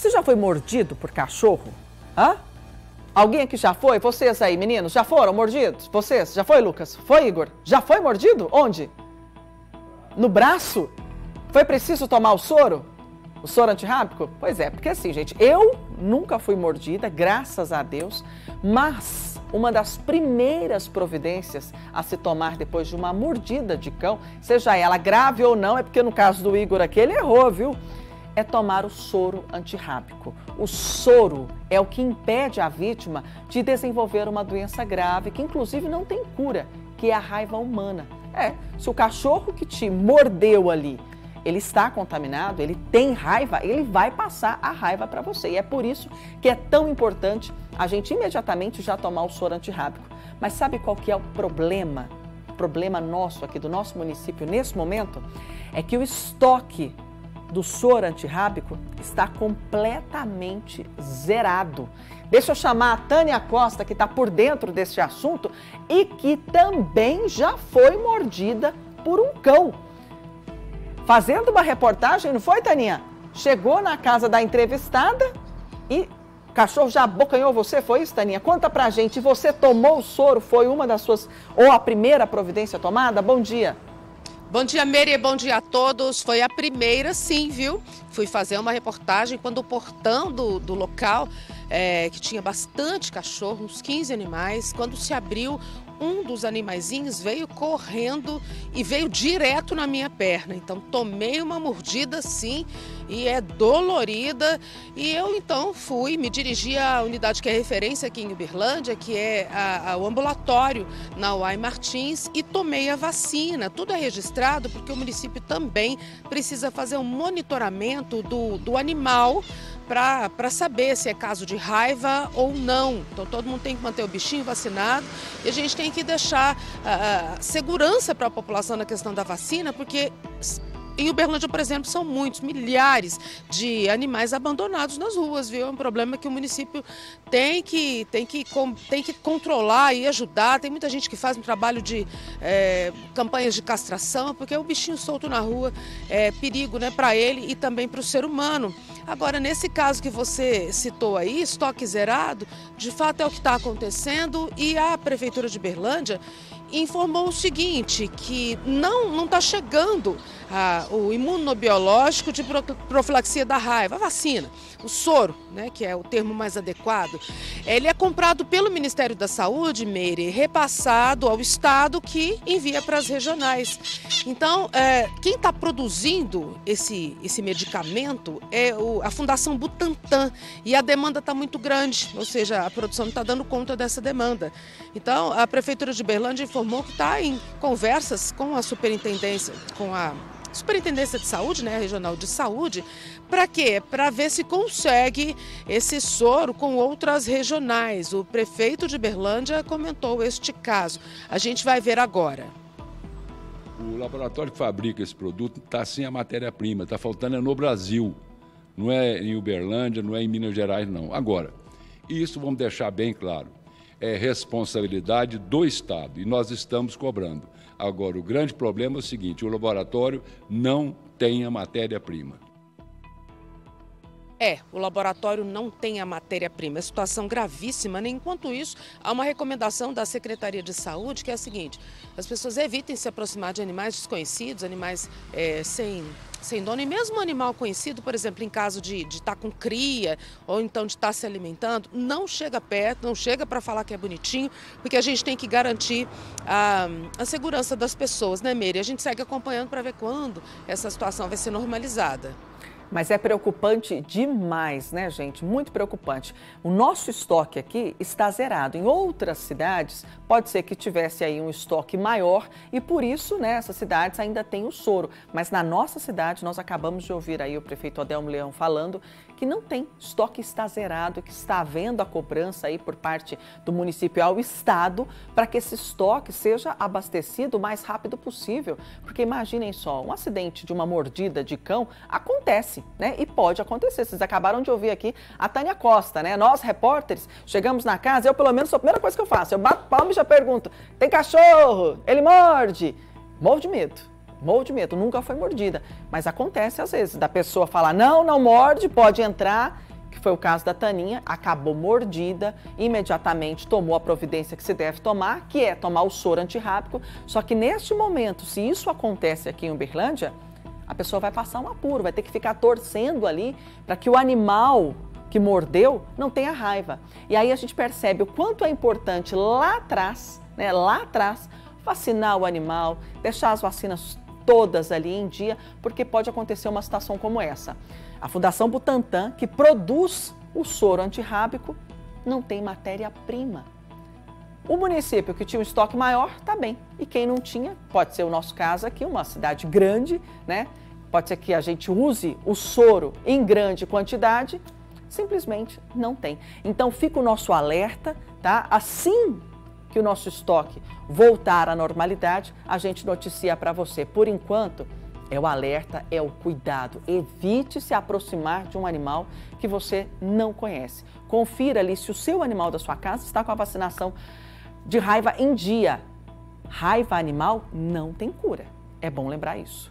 Você já foi mordido por cachorro? Hã? Alguém aqui já foi? Vocês aí, meninos, já foram mordidos? Vocês? Já foi, Lucas? Foi, Igor? Já foi mordido? Onde? No braço? Foi preciso tomar o soro? O soro antirrábico? Pois é, porque assim, gente, eu nunca fui mordida, graças a Deus, mas uma das primeiras providências a se tomar depois de uma mordida de cão, seja ela grave ou não, é porque no caso do Igor aqui ele errou, viu? É tomar o soro antirrábico. O soro é o que impede a vítima de desenvolver uma doença grave, que inclusive não tem cura, que é a raiva humana. É, se o cachorro que te mordeu ali, ele está contaminado, ele tem raiva, ele vai passar a raiva para você. E é por isso que é tão importante a gente imediatamente já tomar o soro antirrábico. Mas sabe qual que é o problema? O problema nosso aqui do nosso município nesse momento é que o estoque do soro antirrábico está completamente zerado. Deixa eu chamar a Tânia Costa, que está por dentro deste assunto e que também já foi mordida por um cão. Fazendo uma reportagem, não foi, Taninha? Chegou na casa da entrevistada e o cachorro já abocanhou você, foi isso, Taninha? Conta pra gente, você tomou o soro, foi uma das suas, ou a primeira providência tomada? Bom dia. Bom dia, Meire, bom dia a todos. Foi a primeira, sim, viu? Fui fazer uma reportagem quando o portão do, do local, é, que tinha bastante cachorro, uns 15 animais, quando se abriu, um dos animaizinhos veio correndo e veio direto na minha perna. Então tomei uma mordida sim e é dolorida. E eu então fui, me dirigi à unidade que é referência aqui em Uberlândia, que é a, a, o ambulatório na UAI Martins, e tomei a vacina. Tudo é registrado porque o município também precisa fazer um monitoramento do, do animal para saber se é caso de raiva ou não. Então todo mundo tem que manter o bichinho vacinado e a gente tem que deixar uh, segurança para a população na questão da vacina, porque em Uberlândia, por exemplo, são muitos, milhares de animais abandonados nas ruas, viu? É um problema que o município tem que, tem que, tem que controlar e ajudar. Tem muita gente que faz um trabalho de é, campanhas de castração, porque o bichinho solto na rua é perigo né, para ele e também para o ser humano. Agora, nesse caso que você citou aí, estoque zerado, de fato é o que está acontecendo e a Prefeitura de Berlândia informou o seguinte, que não está chegando ah, o imunobiológico de profilaxia da raiva, a vacina, o soro, né, que é o termo mais adequado, ele é comprado pelo Ministério da Saúde, Meire, repassado ao Estado que envia para as regionais. Então, é, quem está produzindo esse, esse medicamento é o, a Fundação Butantan e a demanda está muito grande, ou seja, a produção não está dando conta dessa demanda. Então, a Prefeitura de Berlândia informou que está em conversas com a superintendência, com a Superintendência de Saúde, né, Regional de Saúde, para quê? Para ver se consegue esse soro com outras regionais. O prefeito de Berlândia comentou este caso. A gente vai ver agora. O laboratório que fabrica esse produto está sem a matéria-prima, está faltando é no Brasil. Não é em Uberlândia, não é em Minas Gerais, não. Agora, isso vamos deixar bem claro, é responsabilidade do Estado e nós estamos cobrando. Agora, o grande problema é o seguinte: o laboratório não tem a matéria-prima. É, o laboratório não tem a matéria-prima. É situação gravíssima. Né? Enquanto isso, há uma recomendação da Secretaria de Saúde que é a seguinte: as pessoas evitem se aproximar de animais desconhecidos, animais é, sem, sem dono. E mesmo animal conhecido, por exemplo, em caso de estar tá com cria ou então de estar tá se alimentando, não chega perto, não chega para falar que é bonitinho, porque a gente tem que garantir a, a segurança das pessoas, né, Meire? A gente segue acompanhando para ver quando essa situação vai ser normalizada. Mas é preocupante demais, né, gente? Muito preocupante. O nosso estoque aqui está zerado. Em outras cidades, pode ser que tivesse aí um estoque maior e por isso, né, essas cidades ainda têm o soro. Mas na nossa cidade, nós acabamos de ouvir aí o prefeito Adelmo Leão falando que não tem, estoque está zerado, que está havendo a cobrança aí por parte do município ao estado para que esse estoque seja abastecido o mais rápido possível. Porque imaginem só, um acidente de uma mordida de cão acontece, né? E pode acontecer. Vocês acabaram de ouvir aqui a Tânia Costa, né? Nós, repórteres, chegamos na casa, eu pelo menos, a primeira coisa que eu faço, eu bato palma e já pergunto, tem cachorro? Ele morde? Morro de medo morro de medo, nunca foi mordida. Mas acontece às vezes, da pessoa falar, não, não morde, pode entrar que foi o caso da Taninha, acabou mordida, imediatamente tomou a providência que se deve tomar, que é tomar o soro antirrábico. Só que neste momento, se isso acontece aqui em Uberlândia, a pessoa vai passar um apuro, vai ter que ficar torcendo ali para que o animal que mordeu não tenha raiva. E aí a gente percebe o quanto é importante lá atrás, né, lá atrás, vacinar o animal, deixar as vacinas todas ali em dia, porque pode acontecer uma situação como essa. A Fundação Butantan, que produz o soro antirrábico, não tem matéria-prima. O município que tinha um estoque maior, está bem. E quem não tinha, pode ser o nosso caso aqui, uma cidade grande, né? Pode ser que a gente use o soro em grande quantidade, simplesmente não tem. Então fica o nosso alerta, tá? Assim que o nosso estoque voltar à normalidade, a gente noticia para você. Por enquanto, é o alerta, é o cuidado. Evite se aproximar de um animal que você não conhece. Confira ali se o seu animal da sua casa está com a vacinação de raiva em dia. Raiva animal não tem cura. É bom lembrar isso.